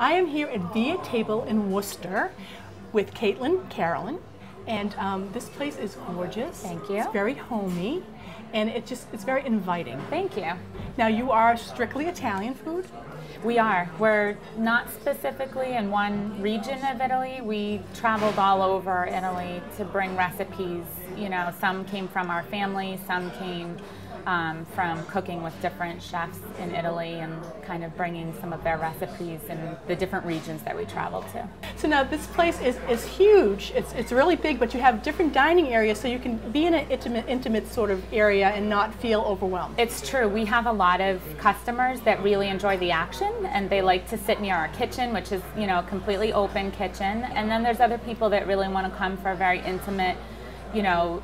I am here at Via Table in Worcester with Caitlin Carolyn, and um, this place is gorgeous. Thank you. It's very homey, and it just it's very inviting. Thank you. Now you are strictly Italian food. We are. We're not specifically in one region of Italy. We traveled all over Italy to bring recipes. You know, some came from our family, some came um, from cooking with different chefs in Italy and kind of bringing some of their recipes in the different regions that we traveled to. So now this place is, is huge. It's, it's really big, but you have different dining areas so you can be in an intimate, intimate sort of area and not feel overwhelmed. It's true. We have a lot of customers that really enjoy the action and they like to sit near our kitchen, which is, you know, a completely open kitchen. And then there's other people that really want to come for a very intimate you know,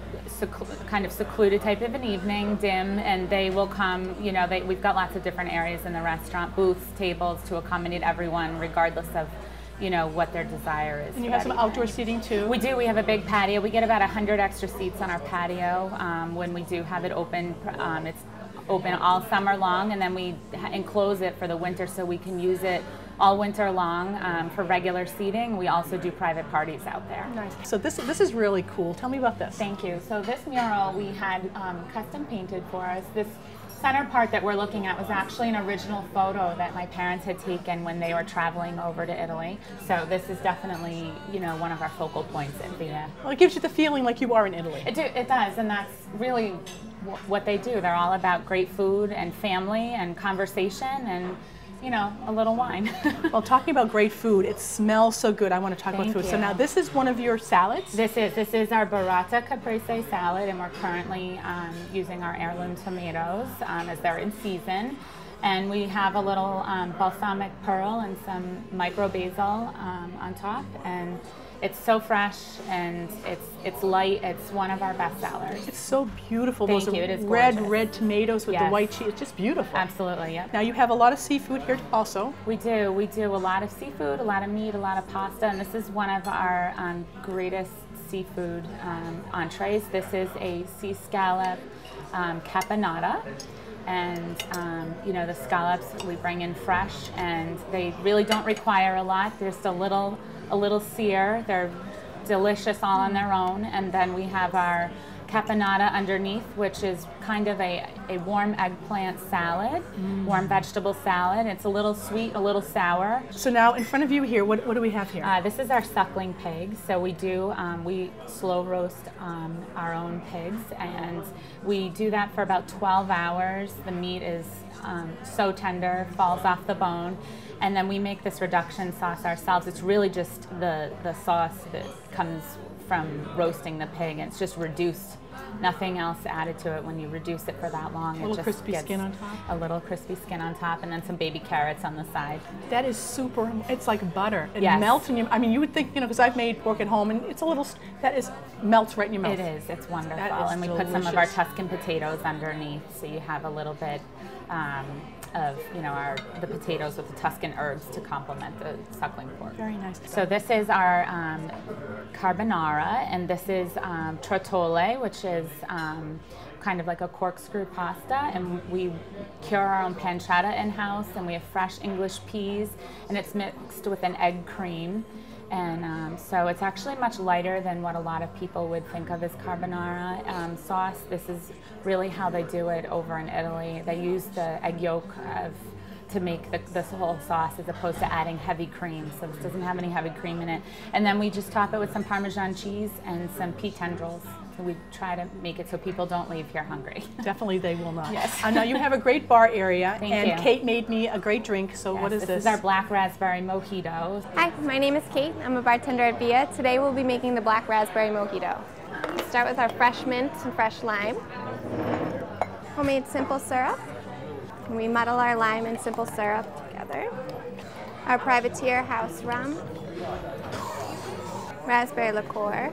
kind of secluded type of an evening, dim, and they will come. You know, they, we've got lots of different areas in the restaurant, booths, tables to accommodate everyone, regardless of you know what their desire is. And you have some evening. outdoor seating too. We do. We have a big patio. We get about hundred extra seats on our patio um, when we do have it open. Um, it's open all summer long, and then we enclose it for the winter so we can use it all winter long um, for regular seating. We also do private parties out there. Nice. So this this is really cool. Tell me about this. Thank you. So this mural we had um, custom painted for us. This center part that we're looking at was actually an original photo that my parents had taken when they were traveling over to Italy. So this is definitely, you know, one of our focal points at Via. Well, it gives you the feeling like you are in Italy. It, do, it does, and that's really what they do. They're all about great food and family and conversation and you know, a little wine. well, talking about great food, it smells so good. I want to talk Thank about food. You. So now this is one of your salads? This is. This is our burrata caprese salad, and we're currently um, using our heirloom tomatoes um, as they're in season. And we have a little um, balsamic pearl and some micro basil um, on top. And it's so fresh and it's it's light. It's one of our best sellers. It's so beautiful. Thank Those you. It is red, gorgeous. red tomatoes with yes. the white cheese. It's just beautiful. Absolutely. Yep. Now you have a lot of seafood here also. We do. We do a lot of seafood, a lot of meat, a lot of pasta, and this is one of our um, greatest seafood um, entrees. This is a sea scallop um, caponata and um, you know the scallops we bring in fresh and they really don't require a lot there's a little a little sear. They're delicious all on their own. And then we have our caponata underneath, which is kind of a, a warm eggplant salad, mm. warm vegetable salad. It's a little sweet, a little sour. So now in front of you here, what, what do we have here? Uh, this is our suckling pig. So we do, um, we slow roast um, our own pigs and we do that for about 12 hours. The meat is um, so tender, falls off the bone and then we make this reduction sauce ourselves. It's really just the, the sauce that comes from roasting the pig. It's just reduced, nothing else added to it when you reduce it for that long. A little it just crispy skin on top? A little crispy skin on top and then some baby carrots on the side. That is super, it's like butter. It yes. melts in your, I mean you would think, you know, because I've made pork at home and it's a little, that is, melts right in your mouth. It is, it's wonderful. and we delicious. put some of our Tuscan potatoes underneath so you have a little bit um, of you know our the potatoes with the Tuscan herbs to complement the suckling pork. Very nice. So this is our um, carbonara, and this is um, trottole, which is um, kind of like a corkscrew pasta, and we cure our own pancetta in house, and we have fresh English peas, and it's mixed with an egg cream. And um, so it's actually much lighter than what a lot of people would think of as carbonara um, sauce. This is really how they do it over in Italy. They use the egg yolk of, to make the, this whole sauce as opposed to adding heavy cream. So this doesn't have any heavy cream in it. And then we just top it with some Parmesan cheese and some pea tendrils. So we try to make it so people don't leave here hungry. Definitely they will not. Yes. I know you have a great bar area. Thank and you. Kate made me a great drink. So yes, what is this? this? This is our black raspberry mojito. Hi, my name is Kate. I'm a bartender at Via. Today we'll be making the black raspberry mojito. We start with our fresh mint and fresh lime. Homemade simple syrup. And we muddle our lime and simple syrup together. Our privateer house rum. Raspberry liqueur.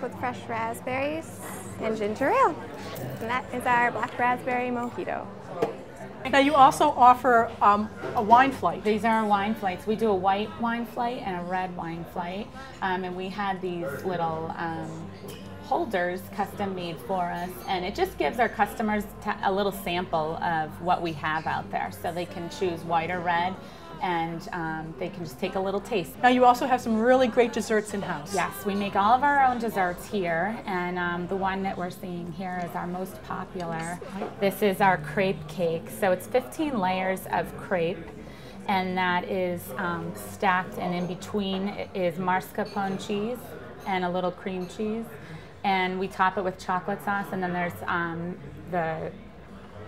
Top with fresh raspberries and ginger ale. And that is our black raspberry mojito. Now you also offer um, a wine flight. These are our wine flights. We do a white wine flight and a red wine flight. Um, and we had these little um, holders custom made for us, and it just gives our customers a little sample of what we have out there, so they can choose white or red and um, they can just take a little taste. Now you also have some really great desserts in house. Yes, we make all of our own desserts here, and um, the one that we're seeing here is our most popular. This is our crepe cake. So it's 15 layers of crepe, and that is um, stacked, and in between is mascarpone cheese and a little cream cheese, and we top it with chocolate sauce, and then there's um, the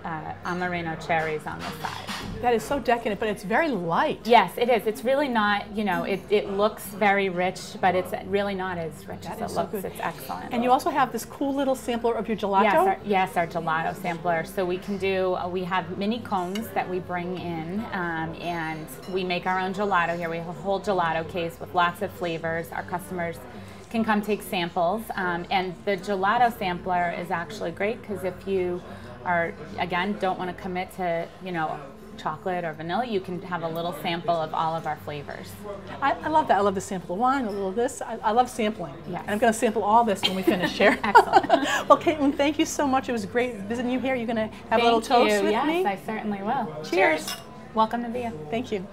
uh, Amarena cherries on the side. That is so decadent, but it's very light. Yes, it is. It's really not, you know, it, it looks very rich, but it's really not as rich that as it looks. Good. It's excellent. And you also have this cool little sampler of your gelato? Yes, our, yes, our gelato sampler. So we can do, uh, we have mini cones that we bring in, um, and we make our own gelato here. We have a whole gelato case with lots of flavors. Our customers can come take samples. Um, and the gelato sampler is actually great because if you are again don't want to commit to you know chocolate or vanilla, you can have a little sample of all of our flavors. I, I love that. I love the sample of wine, a little of this. I, I love sampling. Yes. And I'm going to sample all this when we finish here. Excellent. well, Caitlin, thank you so much. It was great visiting you here. You're going to have Thank a little toast you. with yes, me? I certainly will. Cheers. Welcome to Via. Thank you.